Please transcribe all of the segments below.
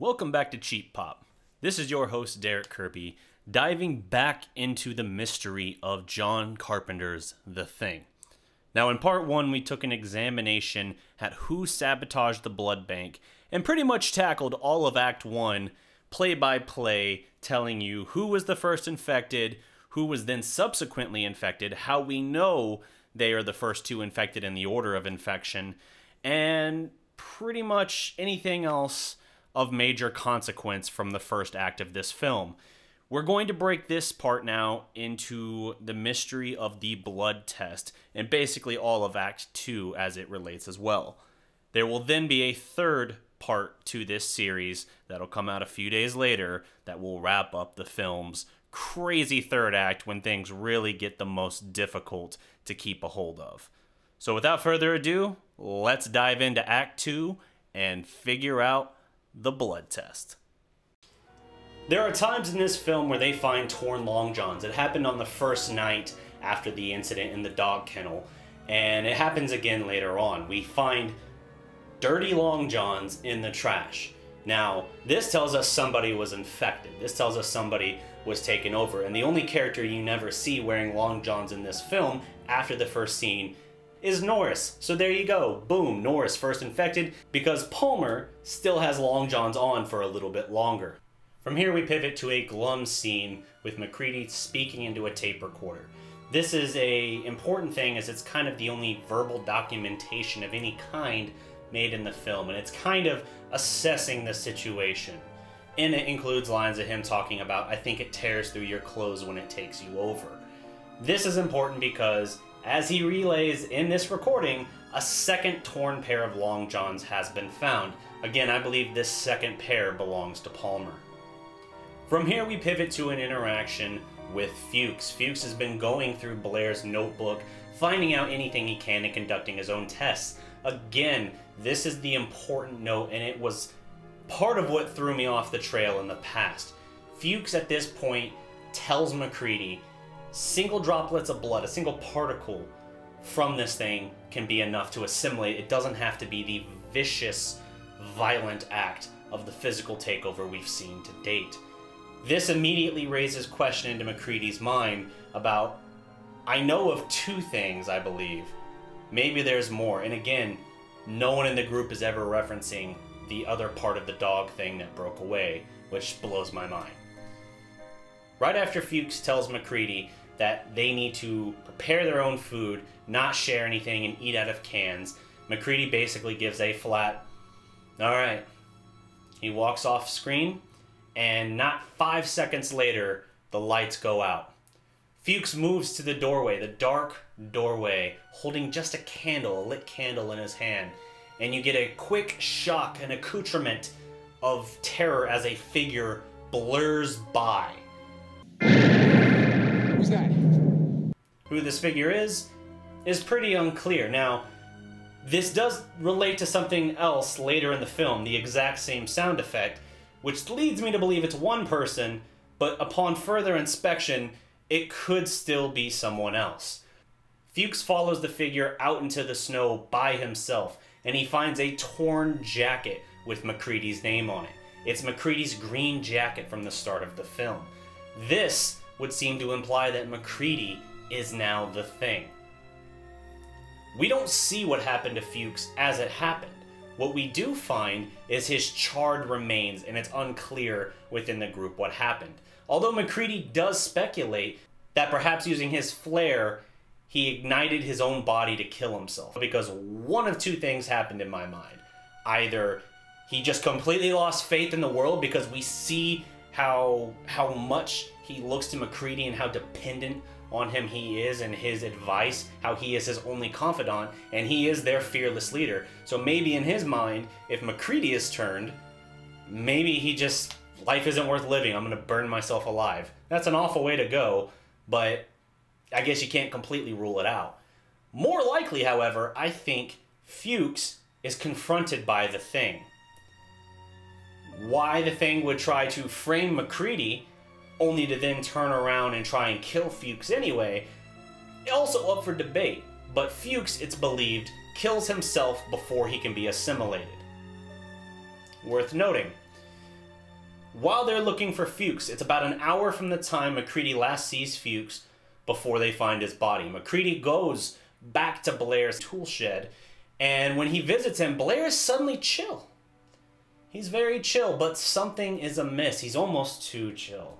Welcome back to Cheap Pop. This is your host, Derek Kirby, diving back into the mystery of John Carpenter's The Thing. Now, in part one, we took an examination at who sabotaged the blood bank and pretty much tackled all of Act 1 play by play, telling you who was the first infected, who was then subsequently infected, how we know they are the first two infected in the order of infection, and pretty much anything else of major consequence from the first act of this film. We're going to break this part now into the mystery of the blood test and basically all of Act 2 as it relates as well. There will then be a third part to this series that'll come out a few days later that will wrap up the film's crazy third act when things really get the most difficult to keep a hold of. So without further ado, let's dive into Act 2 and figure out the blood test. There are times in this film where they find torn long johns. It happened on the first night after the incident in the dog kennel, and it happens again later on. We find dirty long johns in the trash. Now, this tells us somebody was infected. This tells us somebody was taken over. And the only character you never see wearing long johns in this film after the first scene is Norris. So there you go. Boom, Norris first infected because Palmer still has long johns on for a little bit longer. From here we pivot to a glum scene with MacReady speaking into a tape recorder. This is a important thing as it's kind of the only verbal documentation of any kind made in the film and it's kind of assessing the situation. And it includes lines of him talking about, I think it tears through your clothes when it takes you over. This is important because as he relays in this recording, a second torn pair of long johns has been found. Again, I believe this second pair belongs to Palmer. From here, we pivot to an interaction with Fuchs. Fuchs has been going through Blair's notebook, finding out anything he can and conducting his own tests. Again, this is the important note, and it was part of what threw me off the trail in the past. Fuchs at this point tells MacReady single droplets of blood, a single particle from this thing can be enough to assimilate. It doesn't have to be the vicious, violent act of the physical takeover we've seen to date. This immediately raises question into MacReady's mind about I know of two things, I believe. Maybe there's more. And again, no one in the group is ever referencing the other part of the dog thing that broke away, which blows my mind. Right after Fuchs tells MacReady that they need to prepare their own food, not share anything, and eat out of cans. MacReady basically gives a flat, all right. He walks off screen, and not five seconds later, the lights go out. Fuchs moves to the doorway, the dark doorway, holding just a candle, a lit candle in his hand, and you get a quick shock and accoutrement of terror as a figure blurs by. That? Who this figure is, is pretty unclear. Now, this does relate to something else later in the film, the exact same sound effect, which leads me to believe it's one person, but upon further inspection, it could still be someone else. Fuchs follows the figure out into the snow by himself, and he finds a torn jacket with MacReady's name on it. It's MacReady's green jacket from the start of the film. This would seem to imply that MacReady is now the thing. We don't see what happened to Fuchs as it happened. What we do find is his charred remains, and it's unclear within the group what happened. Although MacReady does speculate that perhaps using his flare, he ignited his own body to kill himself. Because one of two things happened in my mind. Either he just completely lost faith in the world because we see how how much he looks to MacReady and how dependent on him he is and his advice, how he is his only confidant, and he is their fearless leader. So maybe in his mind, if MacReady is turned, maybe he just, life isn't worth living, I'm gonna burn myself alive. That's an awful way to go, but I guess you can't completely rule it out. More likely, however, I think Fuchs is confronted by the thing. Why the thing would try to frame MacReady only to then turn around and try and kill Fuchs anyway, also up for debate. But Fuchs, it's believed, kills himself before he can be assimilated. Worth noting. while they're looking for Fuchs. It's about an hour from the time MacReady last sees Fuchs before they find his body. MacReady goes back to Blair's tool shed, and when he visits him, Blair is suddenly chill. He's very chill, but something is amiss. He's almost too chill.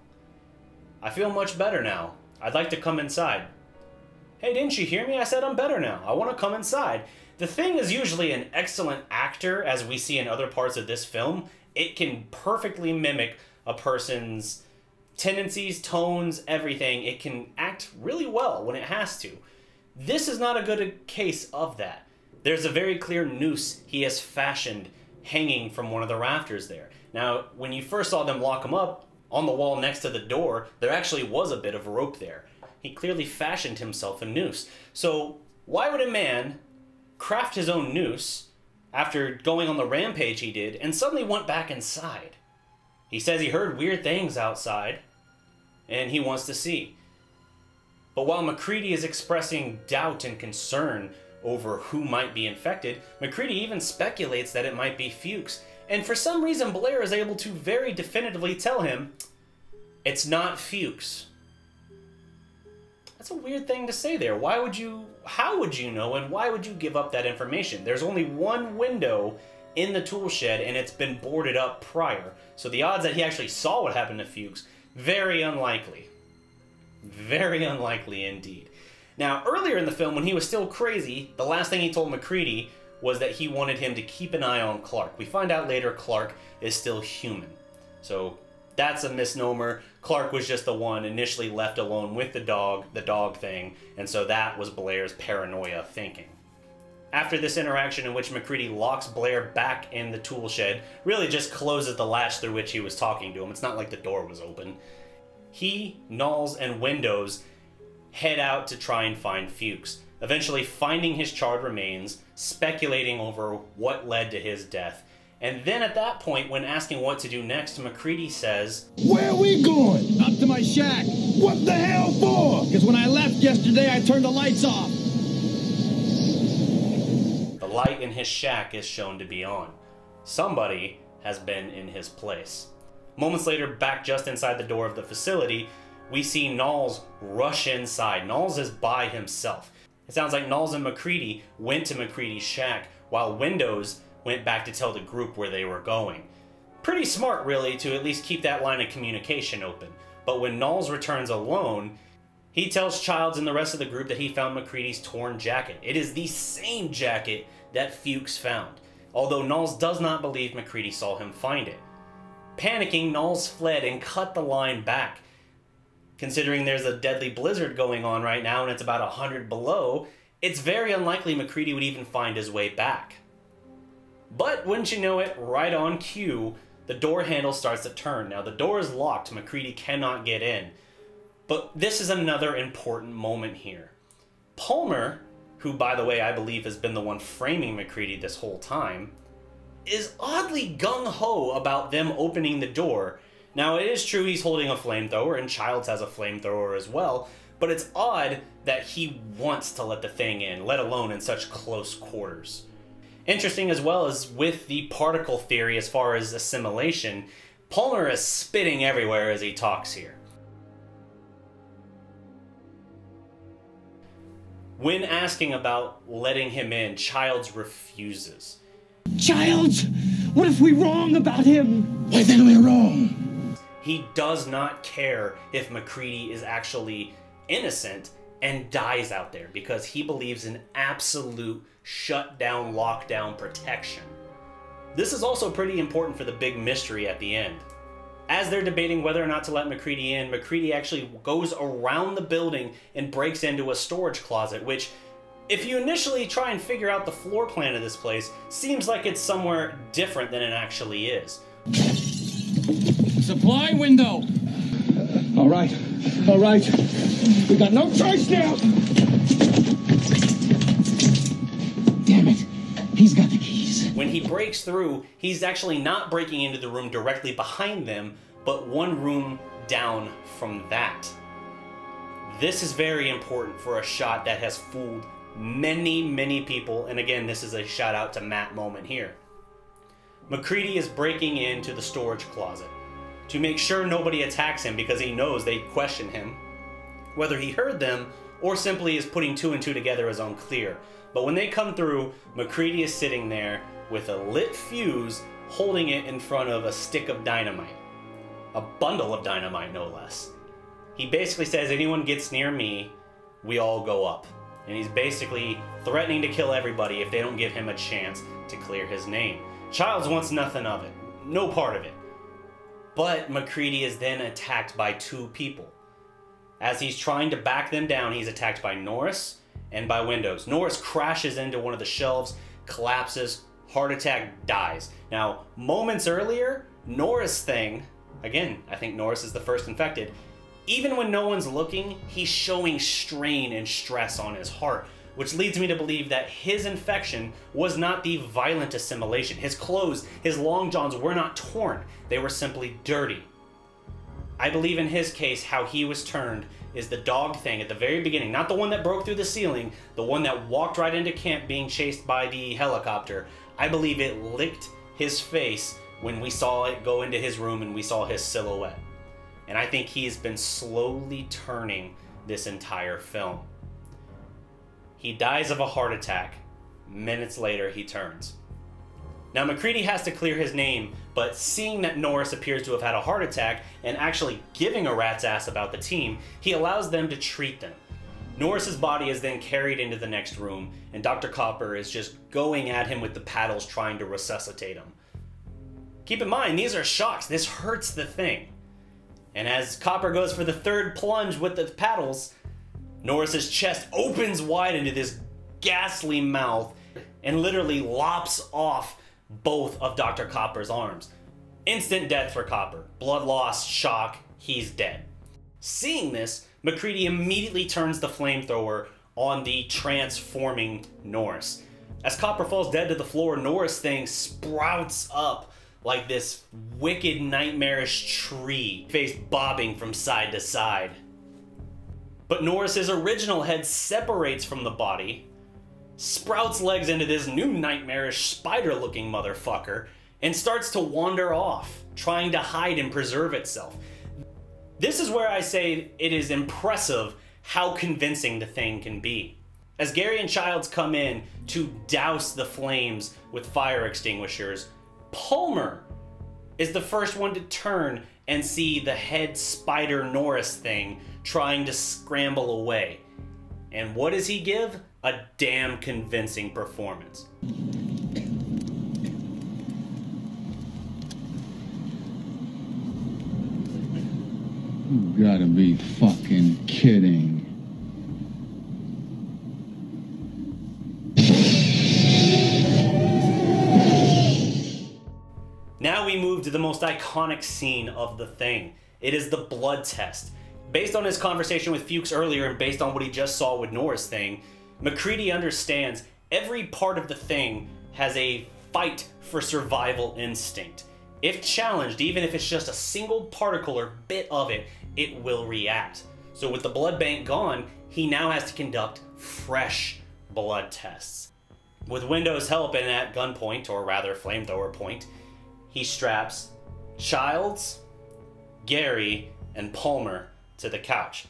I feel much better now. I'd like to come inside. Hey, didn't you hear me? I said I'm better now. I want to come inside. The thing is usually an excellent actor, as we see in other parts of this film. It can perfectly mimic a person's tendencies, tones, everything. It can act really well when it has to. This is not a good case of that. There's a very clear noose he has fashioned hanging from one of the rafters there. Now, when you first saw them lock him up, on the wall next to the door, there actually was a bit of rope there. He clearly fashioned himself a noose. So, why would a man craft his own noose after going on the rampage he did and suddenly went back inside? He says he heard weird things outside and he wants to see. But while MacReady is expressing doubt and concern over who might be infected, MacReady even speculates that it might be Fuchs. And for some reason, Blair is able to very definitively tell him it's not Fuchs. That's a weird thing to say there. Why would you, how would you know, and why would you give up that information? There's only one window in the tool shed, and it's been boarded up prior. So the odds that he actually saw what happened to Fuchs, very unlikely. Very unlikely indeed. Now, earlier in the film, when he was still crazy, the last thing he told MacReady was that he wanted him to keep an eye on Clark. We find out later Clark is still human. So that's a misnomer. Clark was just the one initially left alone with the dog, the dog thing, and so that was Blair's paranoia thinking. After this interaction in which MacReady locks Blair back in the tool shed, really just closes the latch through which he was talking to him. It's not like the door was open. He, Nauls, and Windows head out to try and find Fuchs, eventually finding his charred remains, speculating over what led to his death. And then at that point, when asking what to do next, MacReady says, Where are we going? Up to my shack. What the hell for? Because when I left yesterday, I turned the lights off. The light in his shack is shown to be on. Somebody has been in his place. Moments later, back just inside the door of the facility, we see Nauls rush inside. Nauls is by himself. It sounds like Nauls and MacReady went to MacReady's shack, while Windows went back to tell the group where they were going. Pretty smart, really, to at least keep that line of communication open. But when Nauls returns alone, he tells Childs and the rest of the group that he found MacReady's torn jacket. It is the same jacket that Fuchs found, although Nauls does not believe MacReady saw him find it. Panicking, Nauls fled and cut the line back. Considering there's a deadly blizzard going on right now and it's about 100 below, it's very unlikely MacReady would even find his way back. But wouldn't you know it, right on cue, the door handle starts to turn. Now the door is locked, MacReady cannot get in. But this is another important moment here. Palmer, who by the way I believe has been the one framing MacReady this whole time, is oddly gung-ho about them opening the door. Now it is true he's holding a flamethrower and Childs has a flamethrower as well, but it's odd that he wants to let the thing in, let alone in such close quarters. Interesting as well as with the particle theory as far as assimilation, Palmer is spitting everywhere as he talks here. When asking about letting him in, Childs refuses. Childs, what if we're wrong about him? Why then we're wrong? He does not care if MacReady is actually innocent and dies out there because he believes in absolute shutdown, lockdown protection. This is also pretty important for the big mystery at the end. As they're debating whether or not to let MacReady in, MacReady actually goes around the building and breaks into a storage closet, which, if you initially try and figure out the floor plan of this place, seems like it's somewhere different than it actually is. Supply window. All right, all right. We got no choice now. Damn it. He's got the keys. When he breaks through, he's actually not breaking into the room directly behind them, but one room down from that. This is very important for a shot that has fooled many, many people, and again, this is a shout out to Matt moment here. MacReady is breaking into the storage closet. To make sure nobody attacks him because he knows they question him. Whether he heard them or simply is putting two and two together is unclear. But when they come through, MacReady is sitting there with a lit fuse holding it in front of a stick of dynamite. A bundle of dynamite, no less. He basically says, anyone gets near me, we all go up. And he's basically threatening to kill everybody if they don't give him a chance to clear his name. Childs wants nothing of it, no part of it. But MacReady is then attacked by two people. As he's trying to back them down, he's attacked by Norris and by Windows. Norris crashes into one of the shelves, collapses, heart attack, dies. Now, moments earlier, Norris thing, again, I think Norris is the first infected. Even when no one's looking, he's showing strain and stress on his heart, which leads me to believe that his infection was not the violent assimilation. His clothes, his long johns were not torn, they were simply dirty. I believe in his case, how he was turned is the dog thing at the very beginning, not the one that broke through the ceiling, the one that walked right into camp being chased by the helicopter. I believe it licked his face when we saw it go into his room and we saw his silhouette. And I think he's been slowly turning this entire film. He dies of a heart attack. Minutes later, he turns. Now, MacReady has to clear his name, but seeing that Norris appears to have had a heart attack and actually giving a rat's ass about the team, he allows them to treat them. Norris's body is then carried into the next room, and Dr. Copper is just going at him with the paddles trying to resuscitate him. Keep in mind, these are shocks. This hurts the thing. And as Copper goes for the third plunge with the paddles, Norris's chest opens wide into this ghastly mouth and literally lops off both of Dr. Copper's arms. Instant death for Copper. Blood loss, shock, he's dead. Seeing this, MacReady immediately turns the flamethrower on the transforming Norris. As Copper falls dead to the floor, Norris thing sprouts up like this wicked, nightmarish tree, face bobbing from side to side. But Norris's original head separates from the body, sprouts legs into this new nightmarish spider looking motherfucker, and starts to wander off, trying to hide and preserve itself. This is where I say it is impressive how convincing the thing can be. As Garry and Childs come in to douse the flames with fire extinguishers, Palmer is the first one to turn and see the head spider Norris thing trying to scramble away. And what does he give? A damn convincing performance. You gotta be fucking kidding. We move to the most iconic scene of the thing. It is the blood test. Based on his conversation with Fuchs earlier and based on what he just saw with Norris thing, MacReady understands every part of the thing has a fight for survival instinct. If challenged, even if it's just a single particle or bit of it, it will react. So with the blood bank gone, he now has to conduct fresh blood tests. With Windows' help and at gunpoint, or rather flamethrower point, he straps Childs, Garry, and Palmer to the couch.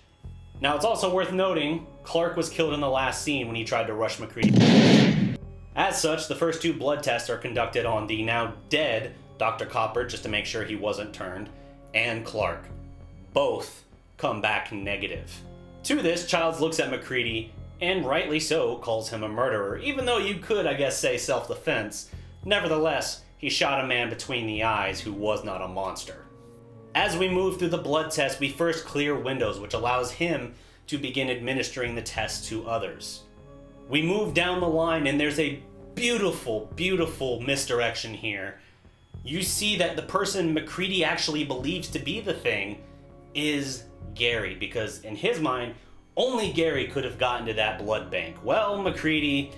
Now it's also worth noting, Clark was killed in the last scene when he tried to rush MacReady. As such, the first two blood tests are conducted on the now dead Dr. Copper just to make sure he wasn't turned, and Clark. Both come back negative. To this, Childs looks at MacReady, and rightly so, calls him a murderer, even though you could, I guess, say self defense. Nevertheless, he shot a man between the eyes who was not a monster. As we move through the blood test, we first clear Windows, which allows him to begin administering the test to others. We move down the line, and there's a beautiful, beautiful misdirection here you see that the person MacReady actually believes to be the thing is Garry, because in his mind, only Garry could have gotten to that blood bank. Well, MacReady.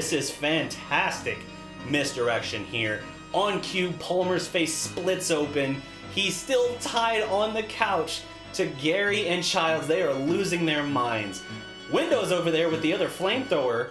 This is fantastic misdirection here. On cue, Palmer's face splits open. He's still tied on the couch to Garry and Childs. They are losing their minds. Windows over there with the other flamethrower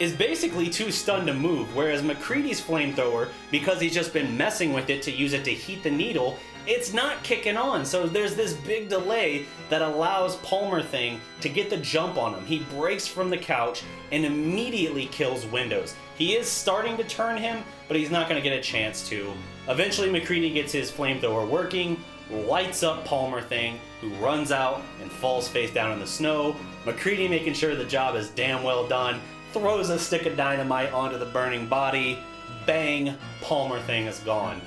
is basically too stunned to move, whereas MacReady's flamethrower, because he's just been messing with it to use it to heat the needle, it's not kicking on. So there's this big delay that allows Palmer Thing to get the jump on him. He breaks from the couch and immediately kills Windows. He is starting to turn him, but he's not going to get a chance to. Eventually, MacReady gets his flamethrower working, lights up Palmer Thing, who runs out and falls face down in the snow. MacReady making sure the job is damn well done, throws a stick of dynamite onto the burning body. Bang, Palmer thing is gone.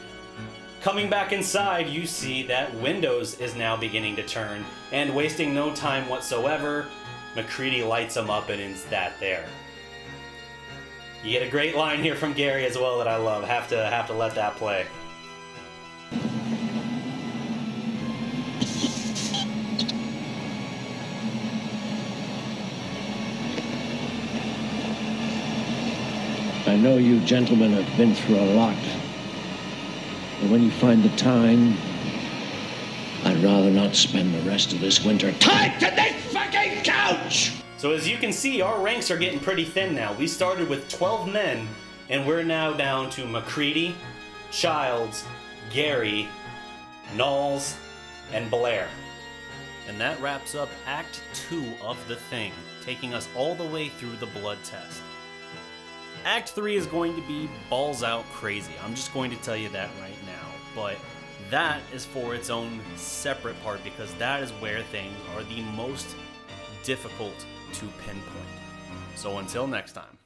Coming back inside, you see that Windows is now beginning to turn, and wasting no time whatsoever, MacReady lights him up and ends that there. You get a great line here from Garry as well that I love. Have to have to let that play. I know you gentlemen have been through a lot. But when you find the time, I'd rather not spend the rest of this winter tied to this fucking couch! So as you can see, our ranks are getting pretty thin now. We started with 12 men, and we're now down to MacReady, Childs, Garry, Nauls, and Blair. And that wraps up Act 2 of The Thing, taking us all the way through the blood test. Act 3 is going to be balls out crazy. I'm just going to tell you that right now. But that is for its own separate part because that is where things are the most difficult to pinpoint. So until next time.